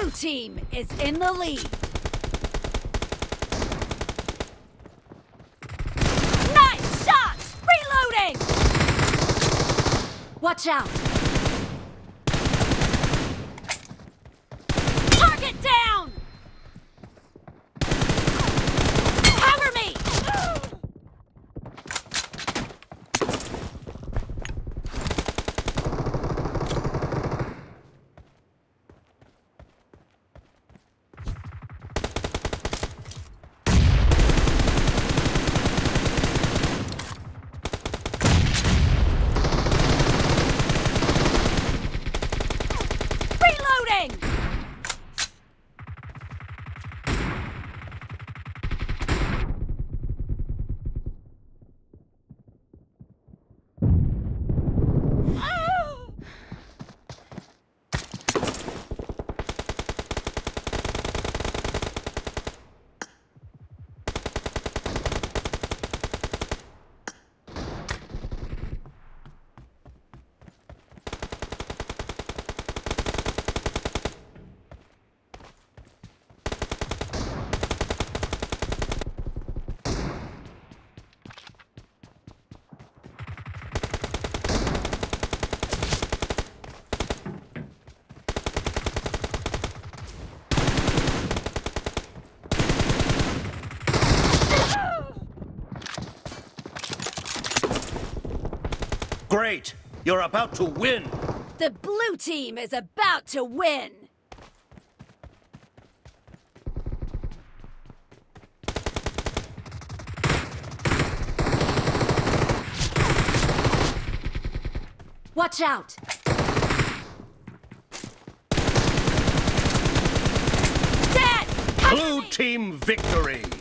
Blue team is in the lead. Nice shot! Reloading! Watch out! Target down! Cover me! Reloading! Great! You're about to win! The blue team is about to win! Watch out! Dead! Blue me! team victory!